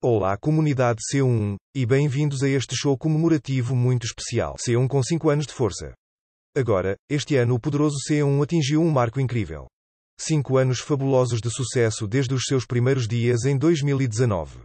Olá comunidade C1, e bem-vindos a este show comemorativo muito especial. C1 com 5 anos de força. Agora, este ano o poderoso C1 atingiu um marco incrível. 5 anos fabulosos de sucesso desde os seus primeiros dias em 2019.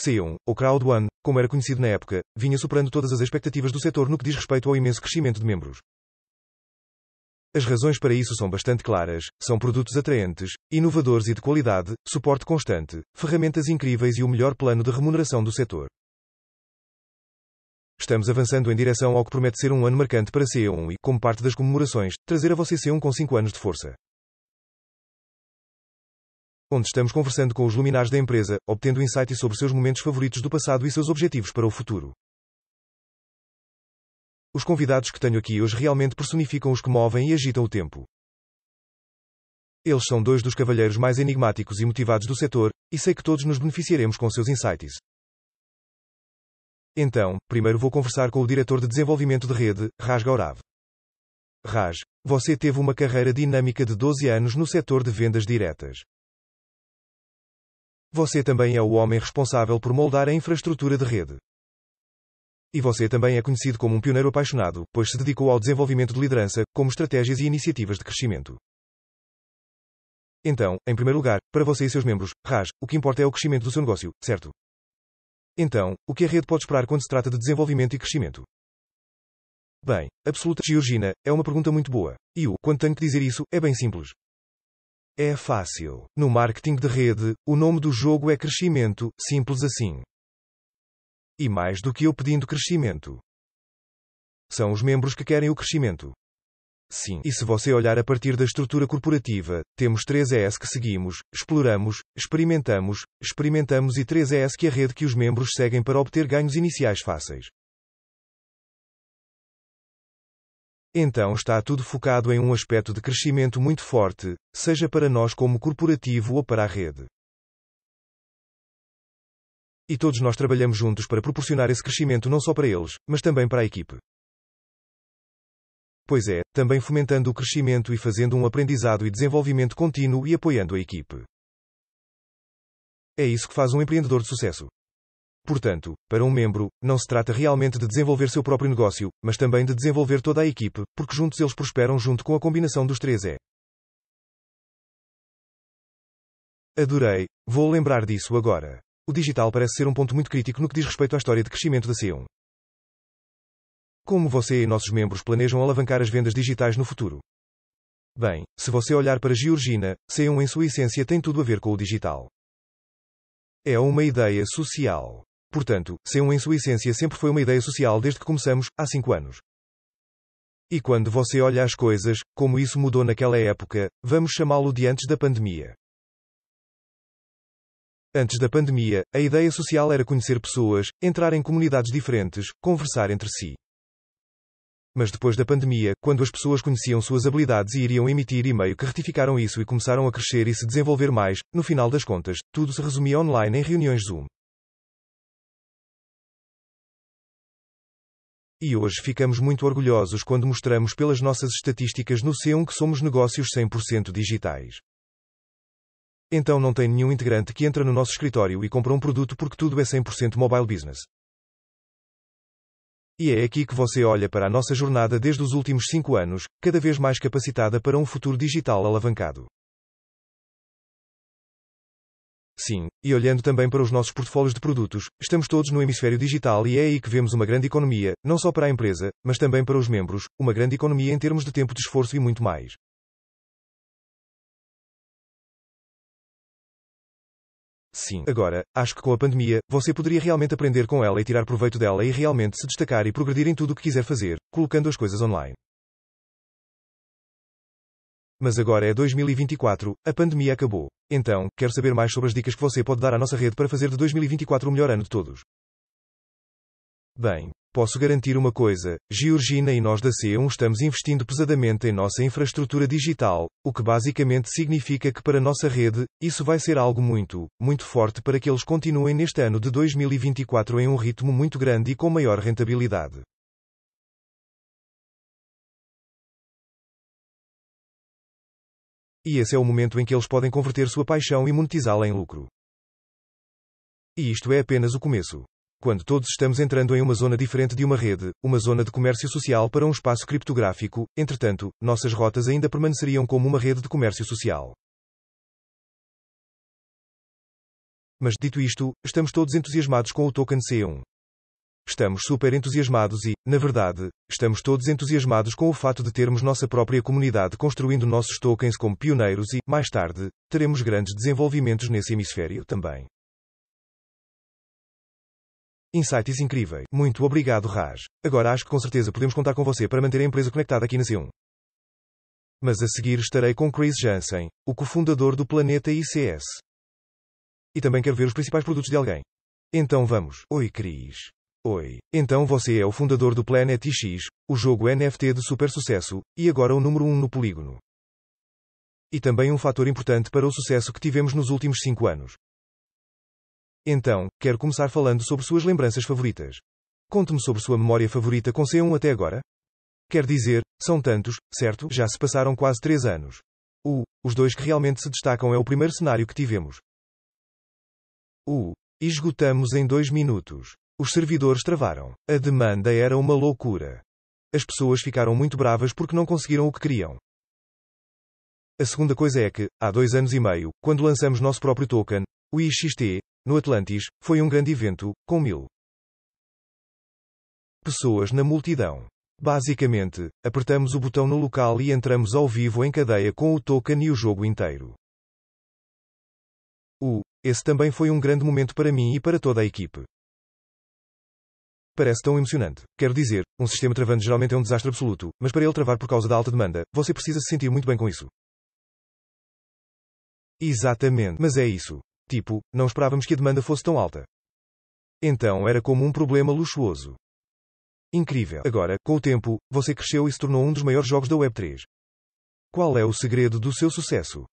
C1, ou Crowd One, como era conhecido na época, vinha superando todas as expectativas do setor no que diz respeito ao imenso crescimento de membros. As razões para isso são bastante claras: são produtos atraentes, inovadores e de qualidade, suporte constante, ferramentas incríveis e o melhor plano de remuneração do setor. Estamos avançando em direção ao que promete ser um ano marcante para C1 e, como parte das comemorações, trazer a você C1 com 5 anos de força. Onde estamos conversando com os luminares da empresa, obtendo insights sobre seus momentos favoritos do passado e seus objetivos para o futuro. Os convidados que tenho aqui hoje realmente personificam os que movem e agitam o tempo. Eles são dois dos cavalheiros mais enigmáticos e motivados do setor, e sei que todos nos beneficiaremos com seus insights. Então, primeiro vou conversar com o diretor de desenvolvimento de rede, Raj Gaurav. Raj, você teve uma carreira dinâmica de 12 anos no setor de vendas diretas. Você também é o homem responsável por moldar a infraestrutura de rede. E você também é conhecido como um pioneiro apaixonado, pois se dedicou ao desenvolvimento de liderança, como estratégias e iniciativas de crescimento. Então, em primeiro lugar, para você e seus membros, RAS, o que importa é o crescimento do seu negócio, certo? Então, o que a rede pode esperar quando se trata de desenvolvimento e crescimento? Bem, absoluta Georgina, é uma pergunta muito boa. E o, quando tenho que dizer isso, é bem simples. É fácil. No marketing de rede, o nome do jogo é crescimento, simples assim. E mais do que eu pedindo crescimento. São os membros que querem o crescimento. Sim. E se você olhar a partir da estrutura corporativa, temos 3 ES que seguimos, exploramos, experimentamos, experimentamos e 3 ES que a rede que os membros seguem para obter ganhos iniciais fáceis. Então está tudo focado em um aspecto de crescimento muito forte, seja para nós como corporativo ou para a rede. E todos nós trabalhamos juntos para proporcionar esse crescimento não só para eles, mas também para a equipe. Pois é, também fomentando o crescimento e fazendo um aprendizado e desenvolvimento contínuo e apoiando a equipe. É isso que faz um empreendedor de sucesso. Portanto, para um membro, não se trata realmente de desenvolver seu próprio negócio, mas também de desenvolver toda a equipe, porque juntos eles prosperam junto com a combinação dos três é. Adorei, vou lembrar disso agora. O digital parece ser um ponto muito crítico no que diz respeito à história de crescimento da C1. Como você e nossos membros planejam alavancar as vendas digitais no futuro? Bem, se você olhar para Georgina, C1 em sua essência tem tudo a ver com o digital. É uma ideia social. Portanto, C1 em sua essência sempre foi uma ideia social desde que começamos, há 5 anos. E quando você olha as coisas, como isso mudou naquela época, vamos chamá-lo de antes da pandemia. Antes da pandemia, a ideia social era conhecer pessoas, entrar em comunidades diferentes, conversar entre si. Mas depois da pandemia, quando as pessoas conheciam suas habilidades e iriam emitir e-mail que retificaram isso e começaram a crescer e se desenvolver mais, no final das contas, tudo se resumia online em reuniões Zoom. E hoje ficamos muito orgulhosos quando mostramos pelas nossas estatísticas no C1 que somos negócios 100% digitais. Então não tem nenhum integrante que entra no nosso escritório e compra um produto porque tudo é 100% mobile business. E é aqui que você olha para a nossa jornada desde os últimos 5 anos, cada vez mais capacitada para um futuro digital alavancado. Sim, e olhando também para os nossos portfólios de produtos, estamos todos no hemisfério digital e é aí que vemos uma grande economia, não só para a empresa, mas também para os membros, uma grande economia em termos de tempo de esforço e muito mais. Sim. Agora, acho que com a pandemia, você poderia realmente aprender com ela e tirar proveito dela e realmente se destacar e progredir em tudo o que quiser fazer, colocando as coisas online. Mas agora é 2024, a pandemia acabou. Então, quero saber mais sobre as dicas que você pode dar à nossa rede para fazer de 2024 o melhor ano de todos. Bem, Posso garantir uma coisa, Georgina e nós da C1 estamos investindo pesadamente em nossa infraestrutura digital, o que basicamente significa que para nossa rede, isso vai ser algo muito, muito forte para que eles continuem neste ano de 2024 em um ritmo muito grande e com maior rentabilidade. E esse é o momento em que eles podem converter sua paixão e monetizá-la em lucro. E isto é apenas o começo. Quando todos estamos entrando em uma zona diferente de uma rede, uma zona de comércio social para um espaço criptográfico, entretanto, nossas rotas ainda permaneceriam como uma rede de comércio social. Mas, dito isto, estamos todos entusiasmados com o token C1. Estamos super entusiasmados e, na verdade, estamos todos entusiasmados com o fato de termos nossa própria comunidade construindo nossos tokens como pioneiros e, mais tarde, teremos grandes desenvolvimentos nesse hemisfério também. Insights incríveis. Muito obrigado, Raj. Agora acho que com certeza podemos contar com você para manter a empresa conectada aqui na C1. Mas a seguir estarei com Chris Jansen, o cofundador do Planeta ICS. E também quero ver os principais produtos de alguém. Então vamos. Oi, Chris. Oi. Então você é o fundador do Planet X, o jogo NFT de super sucesso, e agora o número 1 um no polígono. E também um fator importante para o sucesso que tivemos nos últimos 5 anos. Então, quero começar falando sobre suas lembranças favoritas. Conte-me sobre sua memória favorita com C1 até agora. Quer dizer, são tantos, certo? Já se passaram quase três anos. O, os dois que realmente se destacam é o primeiro cenário que tivemos. O, esgotamos em dois minutos. Os servidores travaram. A demanda era uma loucura. As pessoas ficaram muito bravas porque não conseguiram o que queriam. A segunda coisa é que, há dois anos e meio, quando lançamos nosso próprio token, o IXT, no Atlantis, foi um grande evento, com mil pessoas na multidão. Basicamente, apertamos o botão no local e entramos ao vivo em cadeia com o token e o jogo inteiro. O, esse também foi um grande momento para mim e para toda a equipe. Parece tão emocionante. Quero dizer, um sistema travando geralmente é um desastre absoluto, mas para ele travar por causa da alta demanda, você precisa se sentir muito bem com isso. Exatamente, mas é isso. Tipo, não esperávamos que a demanda fosse tão alta. Então era como um problema luxuoso. Incrível. Agora, com o tempo, você cresceu e se tornou um dos maiores jogos da Web3. Qual é o segredo do seu sucesso?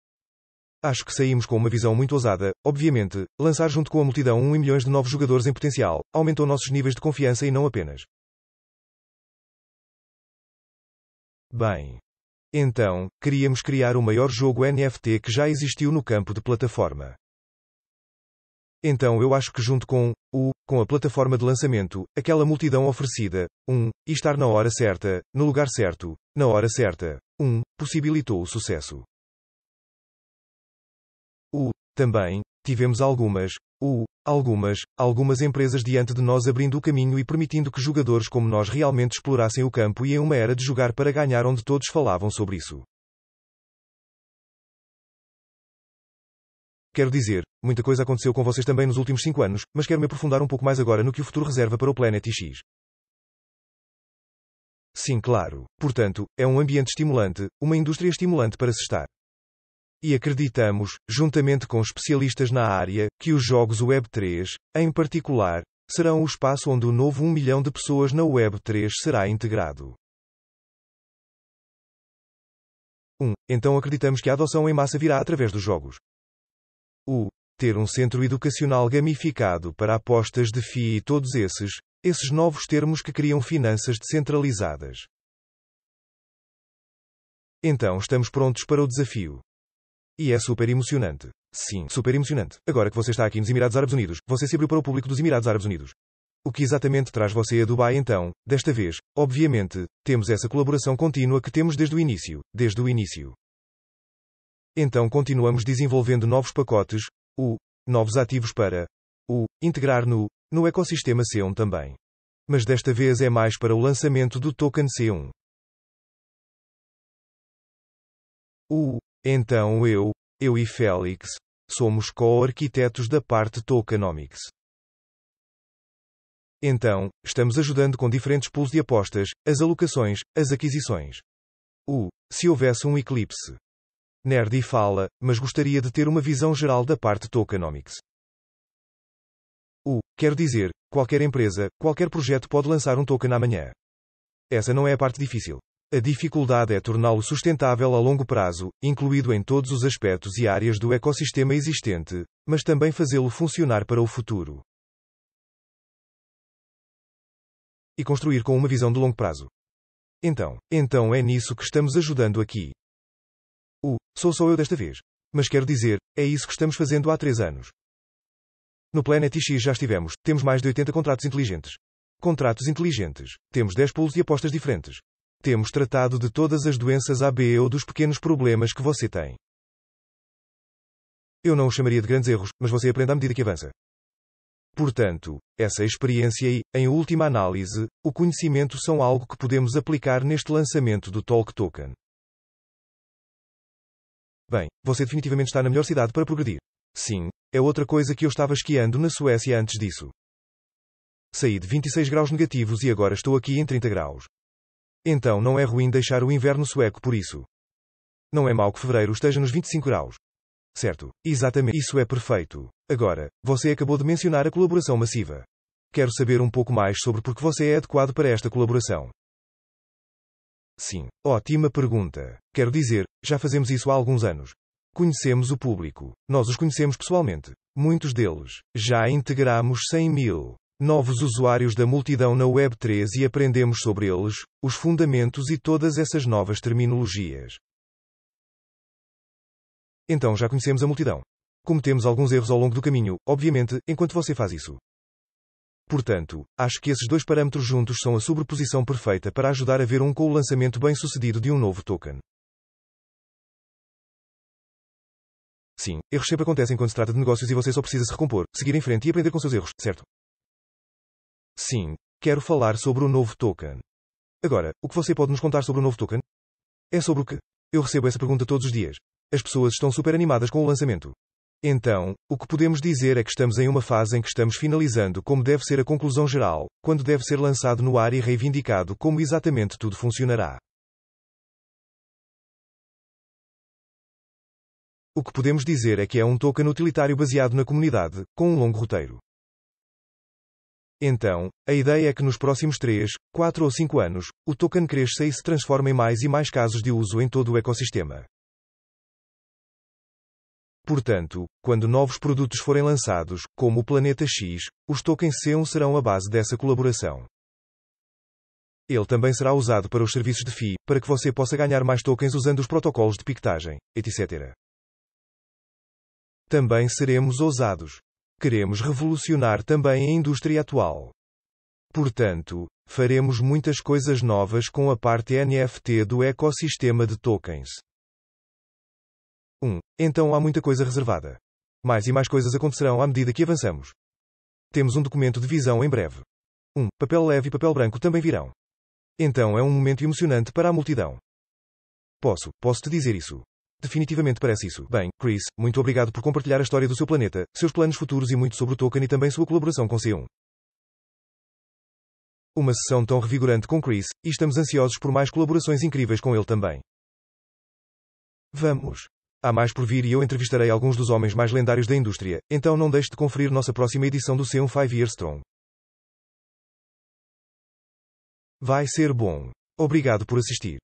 Acho que saímos com uma visão muito ousada, obviamente, lançar junto com a multidão 1 milhões de novos jogadores em potencial, aumentou nossos níveis de confiança e não apenas. Bem. Então, queríamos criar o maior jogo NFT que já existiu no campo de plataforma. Então eu acho que junto com o, com a plataforma de lançamento, aquela multidão oferecida, um, e estar na hora certa, no lugar certo, na hora certa, um, possibilitou o sucesso. O, também, tivemos algumas, o, algumas, algumas empresas diante de nós abrindo o caminho e permitindo que jogadores como nós realmente explorassem o campo e em uma era de jogar para ganhar onde todos falavam sobre isso. Quero dizer, muita coisa aconteceu com vocês também nos últimos 5 anos, mas quero me aprofundar um pouco mais agora no que o futuro reserva para o Planet X. Sim, claro. Portanto, é um ambiente estimulante, uma indústria estimulante para se estar. E acreditamos, juntamente com especialistas na área, que os jogos Web3, em particular, serão o espaço onde o novo 1 milhão de pessoas na Web3 será integrado. 1. Então acreditamos que a adoção em massa virá através dos jogos. O ter um centro educacional gamificado para apostas de FI e todos esses, esses novos termos que criam finanças descentralizadas. Então estamos prontos para o desafio. E é super emocionante. Sim, super emocionante. Agora que você está aqui nos Emirados Árabes Unidos, você se abriu para o público dos Emirados Árabes Unidos. O que exatamente traz você a Dubai então? Desta vez, obviamente, temos essa colaboração contínua que temos desde o início, desde o início. Então continuamos desenvolvendo novos pacotes, o, novos ativos para, o, integrar no, no ecossistema C1 também. Mas desta vez é mais para o lançamento do token C1. O, então eu, eu e Félix, somos co-arquitetos da parte tokenomics. Então, estamos ajudando com diferentes pools de apostas, as alocações, as aquisições. O, se houvesse um eclipse, Nerdy fala, mas gostaria de ter uma visão geral da parte tokenomics. O, quero dizer, qualquer empresa, qualquer projeto pode lançar um token amanhã. Essa não é a parte difícil. A dificuldade é torná-lo sustentável a longo prazo, incluído em todos os aspectos e áreas do ecossistema existente, mas também fazê-lo funcionar para o futuro. E construir com uma visão de longo prazo. Então, então é nisso que estamos ajudando aqui. O, sou só eu desta vez. Mas quero dizer, é isso que estamos fazendo há três anos. No Planet X já estivemos, temos mais de 80 contratos inteligentes. Contratos inteligentes. Temos 10 pools de apostas diferentes. Temos tratado de todas as doenças AB ou dos pequenos problemas que você tem. Eu não o chamaria de grandes erros, mas você aprende à medida que avança. Portanto, essa experiência e, em última análise, o conhecimento são algo que podemos aplicar neste lançamento do Talk Token. Bem, você definitivamente está na melhor cidade para progredir. Sim, é outra coisa que eu estava esquiando na Suécia antes disso. Saí de 26 graus negativos e agora estou aqui em 30 graus. Então não é ruim deixar o inverno sueco por isso. Não é mau que fevereiro esteja nos 25 graus. Certo, exatamente. Isso é perfeito. Agora, você acabou de mencionar a colaboração massiva. Quero saber um pouco mais sobre por que você é adequado para esta colaboração. Sim, ótima pergunta. Quero dizer, já fazemos isso há alguns anos. Conhecemos o público. Nós os conhecemos pessoalmente. Muitos deles. Já integramos 100 mil novos usuários da multidão na Web3 e aprendemos sobre eles, os fundamentos e todas essas novas terminologias. Então já conhecemos a multidão. Cometemos alguns erros ao longo do caminho, obviamente, enquanto você faz isso. Portanto, acho que esses dois parâmetros juntos são a sobreposição perfeita para ajudar a ver um com o lançamento bem sucedido de um novo token. Sim, erros sempre acontecem quando se trata de negócios e você só precisa se recompor, seguir em frente e aprender com seus erros, certo? Sim, quero falar sobre o novo token. Agora, o que você pode nos contar sobre o novo token? É sobre o que? Eu recebo essa pergunta todos os dias. As pessoas estão super animadas com o lançamento. Então, o que podemos dizer é que estamos em uma fase em que estamos finalizando como deve ser a conclusão geral, quando deve ser lançado no ar e reivindicado como exatamente tudo funcionará. O que podemos dizer é que é um token utilitário baseado na comunidade, com um longo roteiro. Então, a ideia é que nos próximos 3, 4 ou 5 anos, o token cresça e se transforme em mais e mais casos de uso em todo o ecossistema. Portanto, quando novos produtos forem lançados, como o Planeta X, os tokens Xeon serão a base dessa colaboração. Ele também será usado para os serviços de FI, para que você possa ganhar mais tokens usando os protocolos de piquetagem, etc. Também seremos ousados. Queremos revolucionar também a indústria atual. Portanto, faremos muitas coisas novas com a parte NFT do ecossistema de tokens. 1. Então há muita coisa reservada. Mais e mais coisas acontecerão à medida que avançamos. Temos um documento de visão em breve. 1. Papel leve e papel branco também virão. Então é um momento emocionante para a multidão. Posso, posso te dizer isso. Definitivamente parece isso. Bem, Chris, muito obrigado por compartilhar a história do seu planeta, seus planos futuros e muito sobre o token e também sua colaboração com C1. Uma sessão tão revigorante com Chris, e estamos ansiosos por mais colaborações incríveis com ele também. Vamos. Há mais por vir e eu entrevistarei alguns dos homens mais lendários da indústria, então não deixe de conferir nossa próxima edição do C1 5 Year Strong. Vai ser bom. Obrigado por assistir.